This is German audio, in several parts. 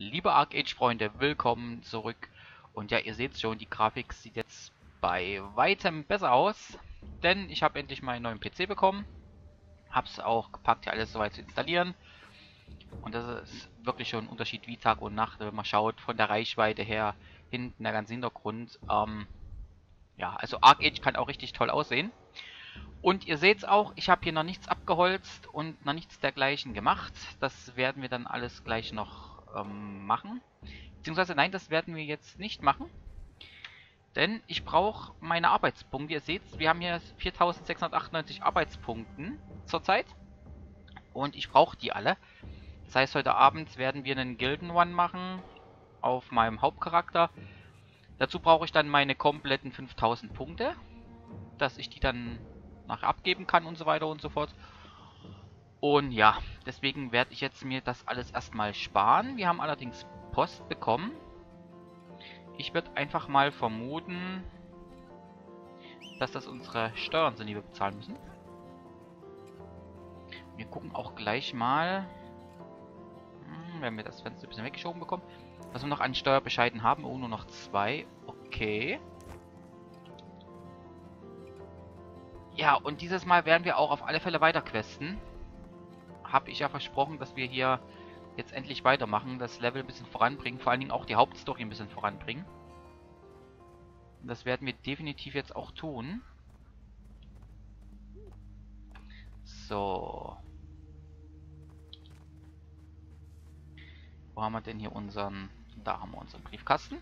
Liebe Arc Age Freunde, willkommen zurück. Und ja, ihr seht schon, die Grafik sieht jetzt bei weitem besser aus. Denn ich habe endlich meinen neuen PC bekommen. Hab's auch gepackt, hier alles soweit zu installieren. Und das ist wirklich schon ein Unterschied wie Tag und Nacht, wenn man schaut, von der Reichweite her, hinten der ganze Hintergrund. Ähm, ja, also Arc Age kann auch richtig toll aussehen. Und ihr seht es auch, ich habe hier noch nichts abgeholzt und noch nichts dergleichen gemacht. Das werden wir dann alles gleich noch ähm, machen. Beziehungsweise nein, das werden wir jetzt nicht machen. Denn ich brauche meine Arbeitspunkte. Ihr seht, wir haben hier 4698 Arbeitspunkten zurzeit. Und ich brauche die alle. Das heißt, heute Abend werden wir einen Gilden One machen auf meinem Hauptcharakter. Dazu brauche ich dann meine kompletten 5000 Punkte, dass ich die dann nachher abgeben kann und so weiter und so fort. Und ja, deswegen werde ich jetzt mir das alles erstmal sparen. Wir haben allerdings Post bekommen. Ich würde einfach mal vermuten, dass das unsere Steuern sind, die wir bezahlen müssen. Wir gucken auch gleich mal, hm, wenn wir das Fenster ein bisschen weggeschoben bekommen, was wir noch an Steuerbescheiden haben. Oh, nur noch zwei. Okay. Ja, und dieses Mal werden wir auch auf alle Fälle weiter questen. Habe ich ja versprochen, dass wir hier jetzt endlich weitermachen, das Level ein bisschen voranbringen, vor allen Dingen auch die Hauptstory ein bisschen voranbringen. Und das werden wir definitiv jetzt auch tun. So. Wo haben wir denn hier unseren... Da haben wir unseren Briefkasten.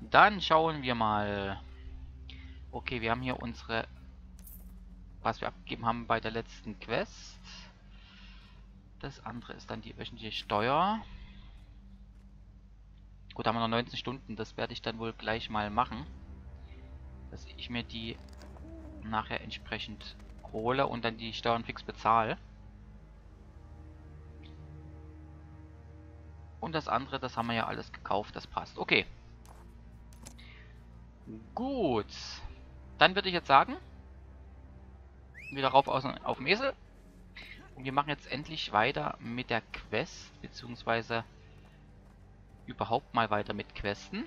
Dann schauen wir mal... Okay, wir haben hier unsere was wir abgegeben haben bei der letzten Quest. Das andere ist dann die wöchentliche Steuer. Gut, haben wir noch 19 Stunden. Das werde ich dann wohl gleich mal machen. Dass ich mir die nachher entsprechend hole und dann die Steuern fix bezahle. Und das andere, das haben wir ja alles gekauft. Das passt. Okay. Gut. Dann würde ich jetzt sagen, wieder rauf aus, auf dem Esel. Und wir machen jetzt endlich weiter mit der Quest, beziehungsweise überhaupt mal weiter mit Questen.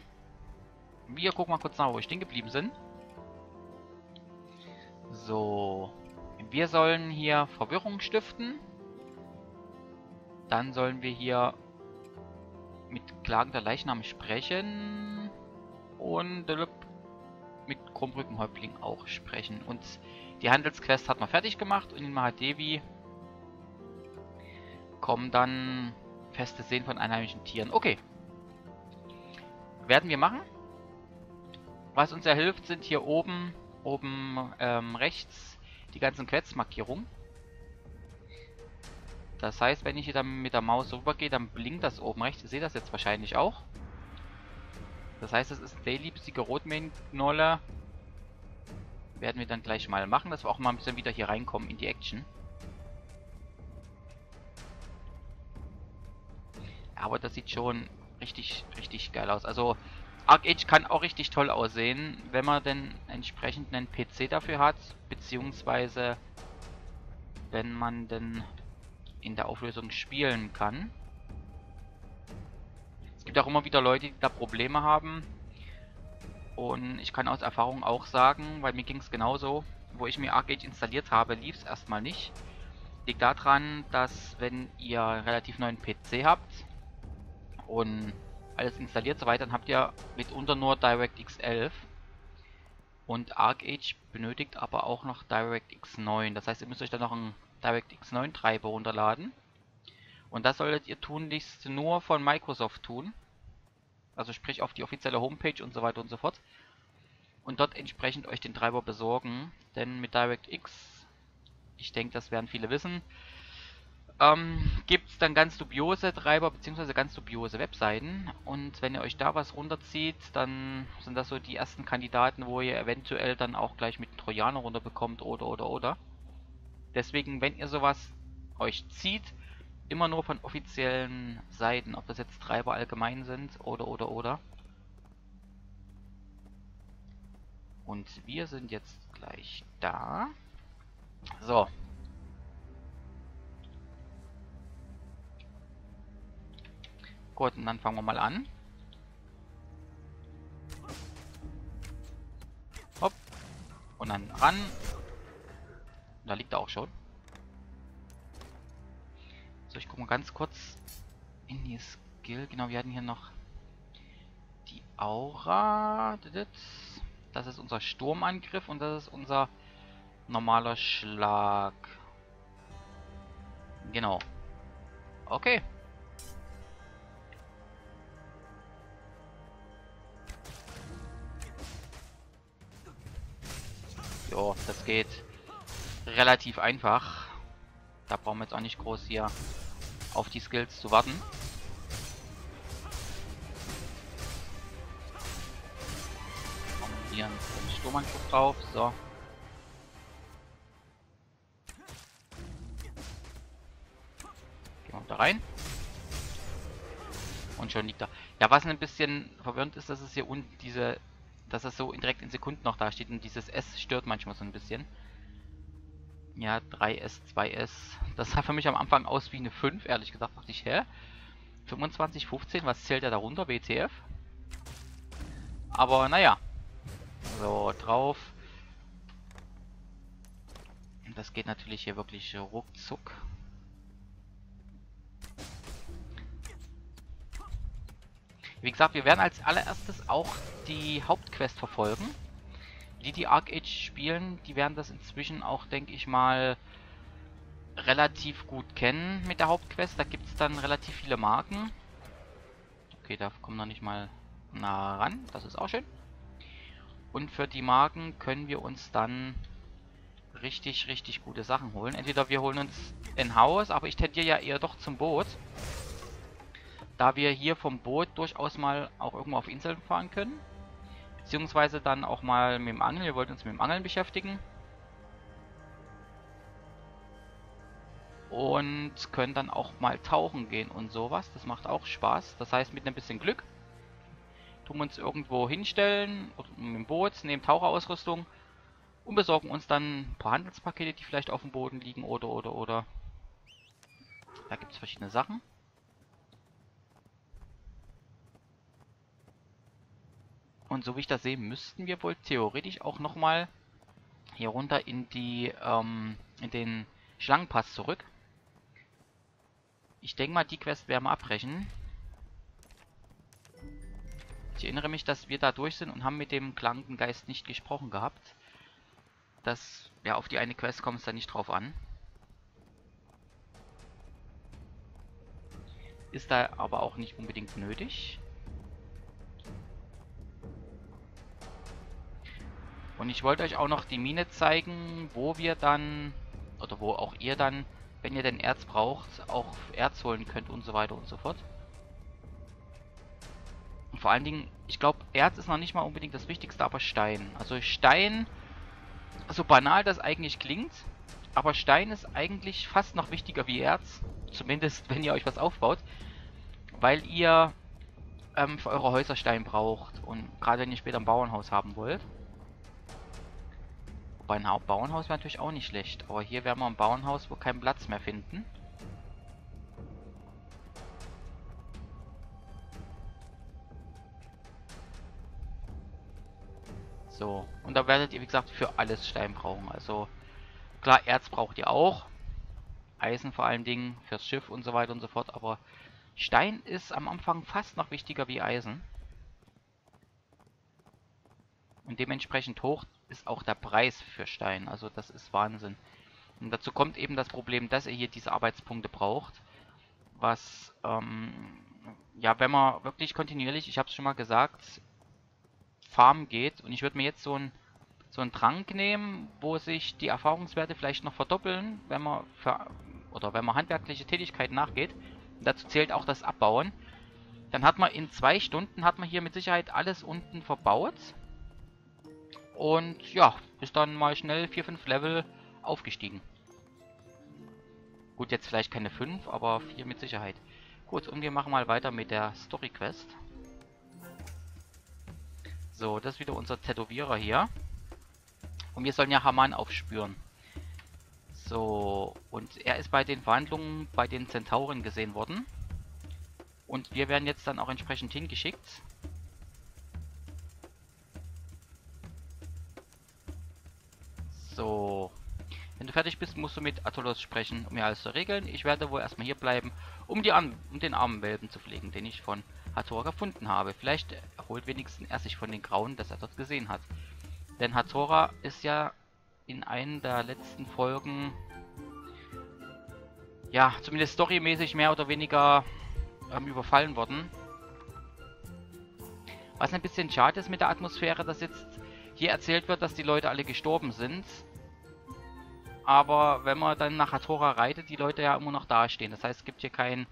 Wir gucken mal kurz nach, wo wir stehen geblieben sind. So. Wir sollen hier Verwirrung stiften. Dann sollen wir hier mit klagender Leichnam sprechen. Und mit Krummbrückenhäuptling auch sprechen. Und die Handelsquest hat man fertig gemacht und in Mahadevi kommen dann feste Seen von einheimischen Tieren. Okay. Werden wir machen. Was uns ja hilft, sind hier oben, oben ähm, rechts die ganzen Questmarkierungen. Das heißt, wenn ich hier dann mit der Maus rübergehe, dann blinkt das oben rechts. Ihr seht das jetzt wahrscheinlich auch. Das heißt, es ist Daily besiege Rotmain-Gnolle werden wir dann gleich mal machen, dass wir auch mal ein bisschen wieder hier reinkommen in die Action. Aber das sieht schon richtig, richtig geil aus. Also Arc Age kann auch richtig toll aussehen, wenn man denn entsprechend einen PC dafür hat, beziehungsweise wenn man denn in der Auflösung spielen kann. Es gibt auch immer wieder Leute, die da Probleme haben, und ich kann aus Erfahrung auch sagen, weil mir ging es genauso, wo ich mir Arcade installiert habe, lief es erstmal nicht. Liegt daran, dass wenn ihr relativ neuen PC habt und alles installiert so weiter, dann habt ihr mitunter nur DirectX 11 und ArcAge benötigt aber auch noch DirectX 9. Das heißt, ihr müsst euch dann noch einen DirectX 9 Treiber runterladen. Und das solltet ihr tunlichst nur von Microsoft tun. Also sprich auf die offizielle Homepage und so weiter und so fort. Und dort entsprechend euch den Treiber besorgen. Denn mit DirectX, ich denke, das werden viele wissen, ähm, gibt es dann ganz dubiose Treiber bzw. ganz dubiose Webseiten. Und wenn ihr euch da was runterzieht, dann sind das so die ersten Kandidaten, wo ihr eventuell dann auch gleich mit Trojaner runterbekommt oder oder oder. Deswegen, wenn ihr sowas euch zieht, immer nur von offiziellen Seiten, ob das jetzt Treiber allgemein sind oder oder oder. Und wir sind jetzt gleich da. So. Gut, und dann fangen wir mal an. Hopp. Und dann ran. Da liegt er auch schon. So, ich gucke mal ganz kurz in die Skill. Genau, wir hatten hier noch die Aura. Das ist unser Sturmangriff und das ist unser normaler Schlag. Genau. Okay. Jo, das geht relativ einfach. Da brauchen wir jetzt auch nicht groß hier auf die Skills zu warten. Hier einen Sturmangriff drauf. So. Gehen wir da rein. Und schon liegt er. Ja, was ein bisschen verwirrend ist, dass es hier unten diese dass es so direkt in Sekunden noch da steht und dieses S stört manchmal so ein bisschen. Ja, 3S, 2S. Das sah für mich am Anfang aus wie eine 5, ehrlich gesagt. Dachte ich, hä? 25, 15, was zählt er darunter? WTF? Aber naja. So, drauf. Das geht natürlich hier wirklich ruckzuck. Wie gesagt, wir werden als allererstes auch die Hauptquest verfolgen. Die, die Arc Age spielen, die werden das inzwischen auch, denke ich mal, relativ gut kennen mit der Hauptquest. Da gibt es dann relativ viele Marken. Okay, da kommen noch nicht mal nah ran. Das ist auch schön. Und für die Marken können wir uns dann richtig, richtig gute Sachen holen. Entweder wir holen uns ein Haus, aber ich tendiere ja eher doch zum Boot da wir hier vom Boot durchaus mal auch irgendwo auf Inseln fahren können. Beziehungsweise dann auch mal mit dem Angeln. Wir wollten uns mit dem Angeln beschäftigen. Und können dann auch mal tauchen gehen und sowas. Das macht auch Spaß. Das heißt, mit ein bisschen Glück tun wir uns irgendwo hinstellen mit dem Boot, nehmen Taucherausrüstung und besorgen uns dann ein paar Handelspakete, die vielleicht auf dem Boden liegen oder oder oder. Da gibt es verschiedene Sachen. Und so wie ich das sehe, müssten wir wohl theoretisch auch nochmal hier runter in die, ähm, in den Schlangenpass zurück. Ich denke mal, die Quest werden wir abbrechen. Ich erinnere mich, dass wir da durch sind und haben mit dem klangenden Geist nicht gesprochen gehabt. Das, ja, auf die eine Quest kommt es da nicht drauf an. Ist da aber auch nicht unbedingt nötig. Und ich wollte euch auch noch die Mine zeigen, wo wir dann, oder wo auch ihr dann, wenn ihr denn Erz braucht, auch Erz holen könnt und so weiter und so fort. Und vor allen Dingen, ich glaube, Erz ist noch nicht mal unbedingt das Wichtigste, aber Stein. Also Stein, so banal das eigentlich klingt, aber Stein ist eigentlich fast noch wichtiger wie Erz. Zumindest, wenn ihr euch was aufbaut. Weil ihr ähm, für eure Häuser Stein braucht. Und gerade wenn ihr später ein Bauernhaus haben wollt. Wobei ein Bauernhaus wäre natürlich auch nicht schlecht. Aber hier werden wir ein Bauernhaus, wo keinen Platz mehr finden. So, und da werdet ihr, wie gesagt, für alles Stein brauchen. Also, klar, Erz braucht ihr auch. Eisen vor allen Dingen, fürs Schiff und so weiter und so fort. Aber Stein ist am Anfang fast noch wichtiger wie Eisen. Und dementsprechend hoch ist auch der Preis für Stein. Also das ist Wahnsinn. Und dazu kommt eben das Problem, dass er hier diese Arbeitspunkte braucht. Was, ähm, ja, wenn man wirklich kontinuierlich, ich habe es schon mal gesagt, farmen geht. Und ich würde mir jetzt so ein so einen Trank nehmen, wo sich die Erfahrungswerte vielleicht noch verdoppeln, wenn man oder wenn man handwerkliche Tätigkeiten nachgeht. Und dazu zählt auch das Abbauen. Dann hat man in zwei Stunden hat man hier mit Sicherheit alles unten verbaut. Und ja, ist dann mal schnell 4, 5 Level aufgestiegen. Gut, jetzt vielleicht keine 5, aber 4 mit Sicherheit. Gut, und wir machen mal weiter mit der Story Quest. So, das ist wieder unser Tätowierer hier. Und wir sollen ja Haman aufspüren. So, und er ist bei den Verhandlungen bei den Zentauren gesehen worden. Und wir werden jetzt dann auch entsprechend hingeschickt. So. Wenn du fertig bist, musst du mit Atholos sprechen, um mir alles zu regeln. Ich werde wohl erstmal hier bleiben, um, die Arm um den armen Welpen zu pflegen, den ich von Hathor gefunden habe. Vielleicht erholt wenigstens er sich von den Grauen, das er dort gesehen hat. Denn Hathora ist ja in einer der letzten Folgen, ja, zumindest storymäßig mehr oder weniger ähm, überfallen worden. Was ein bisschen schade ist mit der Atmosphäre, dass jetzt hier erzählt wird, dass die Leute alle gestorben sind. Aber wenn man dann nach Hathora reitet, die Leute ja immer noch dastehen. Das heißt, es gibt hier kein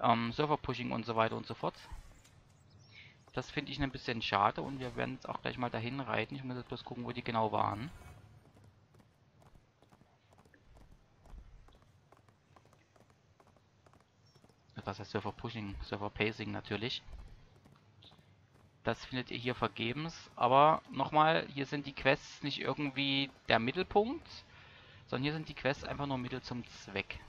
ähm, Server-Pushing und so weiter und so fort. Das finde ich ein bisschen schade und wir werden jetzt auch gleich mal dahin reiten. Ich muss jetzt bloß gucken, wo die genau waren. Was heißt Server Pushing? Server Pacing natürlich. Das findet ihr hier vergebens. Aber nochmal, hier sind die Quests nicht irgendwie der Mittelpunkt, sondern hier sind die Quests einfach nur Mittel zum Zweck.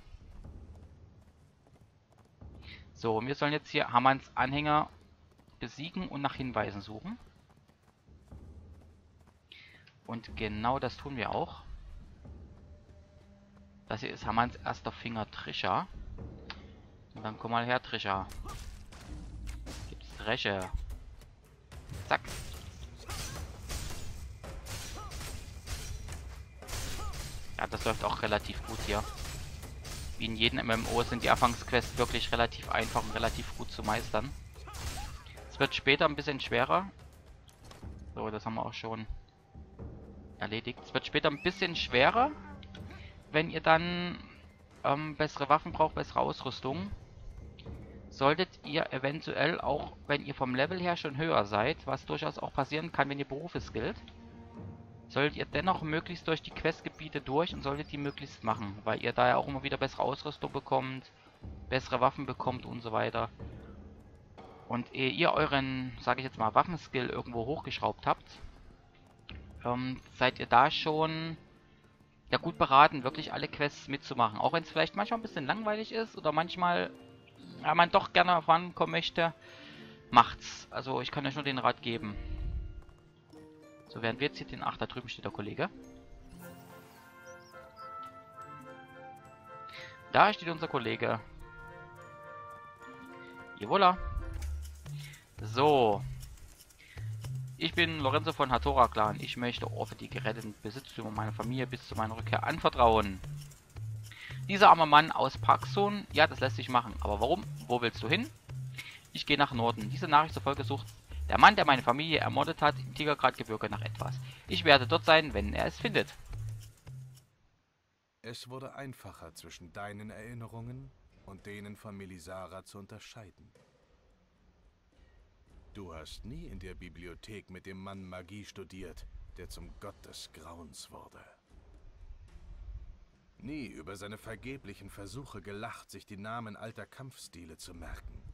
So, wir sollen jetzt hier Hammerns Anhänger besiegen und nach Hinweisen suchen. Und genau das tun wir auch. Das hier ist Hammerns erster Finger Trisha. Und dann komm mal her, Trisha. Gibt's Dresche. Zack. Ja, das läuft auch relativ gut hier. Wie in jedem MMO sind die Anfangsquests wirklich relativ einfach und relativ gut zu meistern. Es wird später ein bisschen schwerer. So, das haben wir auch schon erledigt. Es wird später ein bisschen schwerer, wenn ihr dann ähm, bessere Waffen braucht, bessere Ausrüstung. Solltet ihr eventuell auch, wenn ihr vom Level her schon höher seid, was durchaus auch passieren kann, wenn ihr Berufe skillt, solltet ihr dennoch möglichst durch die Questgebiete durch und solltet die möglichst machen, weil ihr da ja auch immer wieder bessere Ausrüstung bekommt, bessere Waffen bekommt und so weiter. Und ehe ihr euren, sage ich jetzt mal, Waffenskill irgendwo hochgeschraubt habt, ähm, seid ihr da schon ja gut beraten, wirklich alle Quests mitzumachen. Auch wenn es vielleicht manchmal ein bisschen langweilig ist oder manchmal ja, man doch gerne vorankommen möchte, macht's. Also ich kann euch nur den Rat geben. So, während wir jetzt hier den... Ach, da drüben steht der Kollege. Da steht unser Kollege. Jawohl. So. Ich bin Lorenzo von Hatora Clan. Ich möchte Orphe die geretteten Besitztümer meiner Familie bis zu meiner Rückkehr anvertrauen. Dieser arme Mann aus Parkson, ja, das lässt sich machen. Aber warum? Wo willst du hin? Ich gehe nach Norden. Diese Nachricht zufolge sucht der Mann, der meine Familie ermordet hat, im Tigergradgebirge nach etwas. Ich werde dort sein, wenn er es findet. Es wurde einfacher, zwischen deinen Erinnerungen und denen von Melisara zu unterscheiden. Du hast nie in der Bibliothek mit dem Mann Magie studiert, der zum Gott des Grauens wurde. Nie über seine vergeblichen Versuche gelacht, sich die Namen alter Kampfstile zu merken.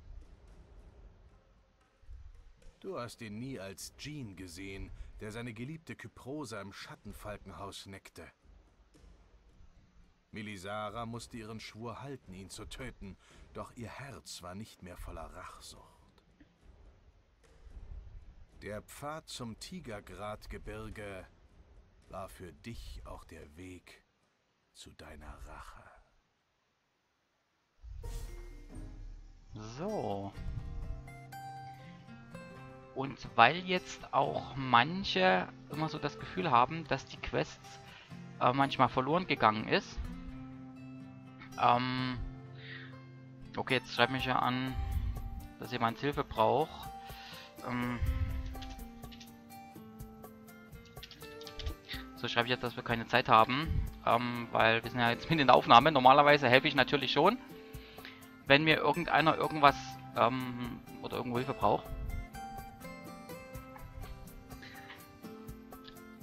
Du hast ihn nie als Jean gesehen, der seine geliebte Kyprosa im Schattenfalkenhaus neckte. Melisara musste ihren Schwur halten, ihn zu töten, doch ihr Herz war nicht mehr voller Rachsucht. Der Pfad zum Tigergradgebirge war für dich auch der Weg zu deiner Rache. So. Und weil jetzt auch manche immer so das Gefühl haben, dass die Quests äh, manchmal verloren gegangen ist. Ähm, okay, jetzt schreibt mich ja an, dass jemand Hilfe braucht. Ähm, So schreibe ich jetzt, dass wir keine Zeit haben, ähm, weil wir sind ja jetzt mit in der Aufnahme. Normalerweise helfe ich natürlich schon, wenn mir irgendeiner irgendwas ähm, oder irgendwo Hilfe braucht.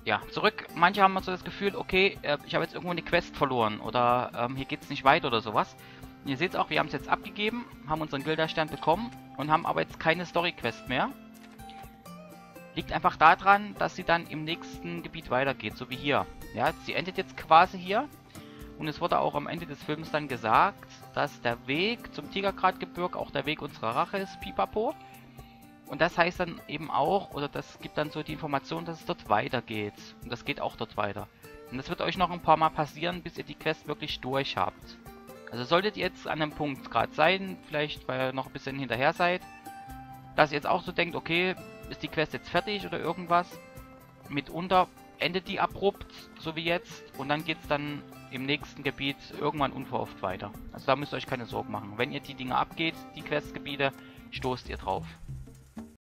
Ja, zurück. Manche haben so das Gefühl, okay, äh, ich habe jetzt irgendwo eine Quest verloren oder ähm, hier geht es nicht weiter oder sowas. Und ihr seht auch, wir haben es jetzt abgegeben, haben unseren Gilderstern bekommen und haben aber jetzt keine Story-Quest mehr. Liegt einfach daran, dass sie dann im nächsten Gebiet weitergeht, so wie hier. Ja, sie endet jetzt quasi hier. Und es wurde auch am Ende des Films dann gesagt, dass der Weg zum Tigergradgebirge auch der Weg unserer Rache ist, pipapo. Und das heißt dann eben auch, oder das gibt dann so die Information, dass es dort weitergeht. Und das geht auch dort weiter. Und das wird euch noch ein paar Mal passieren, bis ihr die Quest wirklich durch habt. Also solltet ihr jetzt an einem Punkt gerade sein, vielleicht weil ihr noch ein bisschen hinterher seid, dass ihr jetzt auch so denkt, okay, ist die Quest jetzt fertig oder irgendwas. Mitunter endet die abrupt, so wie jetzt, und dann geht es dann im nächsten Gebiet irgendwann unverhofft weiter. Also da müsst ihr euch keine Sorgen machen. Wenn ihr die Dinge abgeht, die Questgebiete, stoßt ihr drauf.